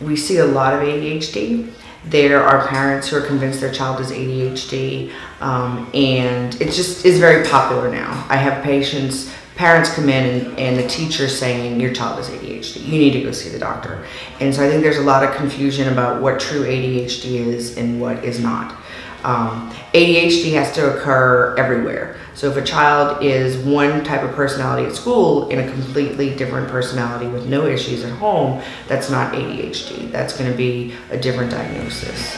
we see a lot of ADHD. There are parents who are convinced their child is ADHD, um, and it just is very popular now. I have patients, parents come in and, and the teacher's saying, Your child is ADHD, you need to go see the doctor. And so I think there's a lot of confusion about what true ADHD is and what is not. Um, ADHD has to occur everywhere. So if a child is one type of personality at school and a completely different personality with no issues at home, that's not ADHD. That's going to be a different diagnosis.